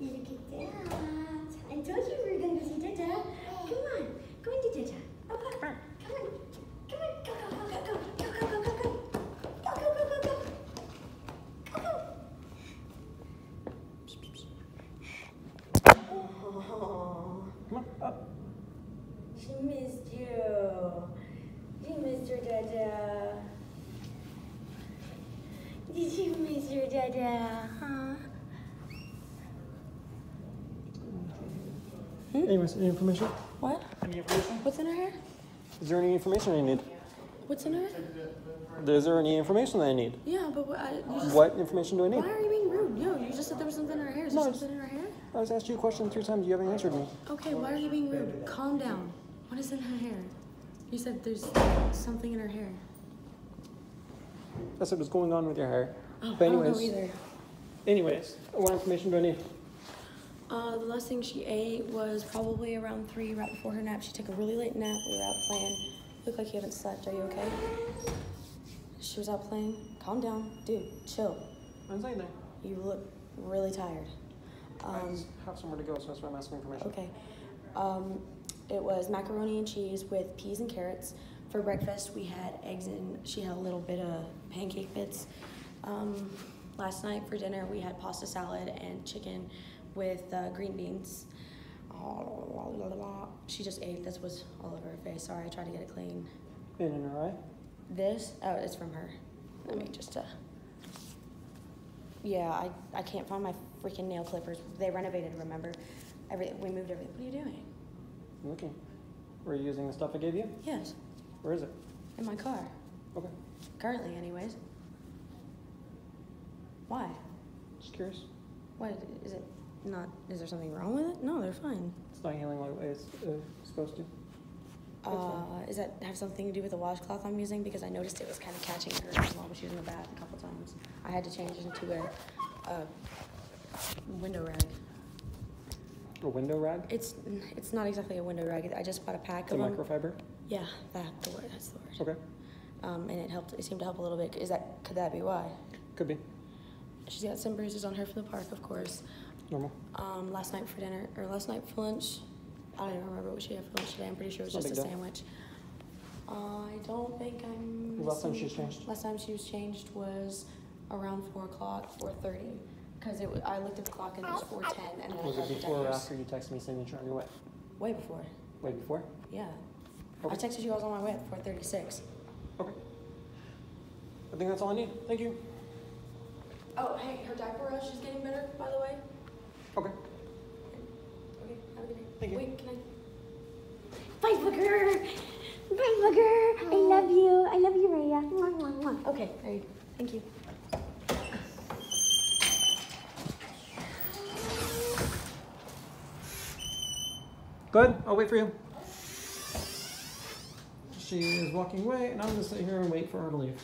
Look at that. I told you we were going to see Jaja. Come on. Go into Jaja. Oh, come on. Come on. Come on. Go, go, go, go, go. Go, go, go, go, go. Go, go, go, go, go. Go, go. Oh. Come on. Up. She missed you. She missed your Jaja. Did you miss your Jaja? Huh? Anyways, any information? What? Any information? What's in her hair? Is there any information I need? What's in her hair? Is there any information that I need? Yeah, but what, I, you just, What information do I need? why are you being rude? Yo, you just said there was something in her hair. Is No, there it's- something in her hair? I was asked you a question three times. You haven't answered me. Okay, why are you being rude? Calm down. What is in her hair? You said there's something in her hair. That's what's going on with your hair. Oh, But I don't know either. anyways, what information do I need? Uh, the last thing she ate was probably around three, right before her nap. She took a really late nap. We were out playing. Look like you haven't slept. Are you okay? She was out playing. Calm down, dude. Chill. I'm saying say anything. You look really tired. I Um, just have somewhere to go, so that's why I'm asking information. okay. Um, it was macaroni and cheese with peas and carrots. For breakfast, we had eggs and she had a little bit of pancake bits. Um, last night for dinner, we had pasta salad and chicken with uh, green beans. She just ate. This was all over her face. Sorry, I tried to get it clean. In and eye. This, oh, it's from her. Let me just, uh, yeah, I, I can't find my freaking nail clippers. They renovated, remember? Every, we moved everything. What are you doing? I'm looking. Were you using the stuff I gave you? Yes, Where is it? in my car. Okay. Currently, anyways. Why? Just curious. What, is it not, is there something wrong with it? No, they're fine. It's not healing like it's uh, supposed to. That's Uh, does that have something to do with the washcloth I'm using? Because I noticed it was kind of catching her while she was in the bath a couple times. I had to change it into a, a window rag. A window rag? It's it's not exactly a window rag. I just bought a pack It's a of them. microfiber? Yeah, that the word. That's the word. Okay. Um, and it helped. It seemed to help a little bit. Is that could that be why? Could be. She's got some bruises on her from the park, of course. Normal. Um, last night for dinner or last night for lunch. I don't even remember what she had for lunch today. I'm pretty sure it was It's no just a big deal. sandwich. I don't think I'm. Last time she was changed? Last time she was changed was around four o'clock, four thirty, because it was, I looked at the clock and it was four ten, and then Was I it had before or diapers. after you texted me saying that you're on your way? Way before. Way before? Yeah. I Okay. texted you I was on my way at four thirty six. Okay. I think that's all I need. Thank you. Oh, hey, her diaper rash is getting better, by the way. Okay. Okay, have a good day. Thank you. Wait, can I? Bye, Booger. Bye, Booger. I love you. I love you, Raya. Mwah, mwah, mwah. Okay, there you go. Thank you. Good. I'll wait for you. She is walking away, and I'm gonna sit here and wait for her to leave.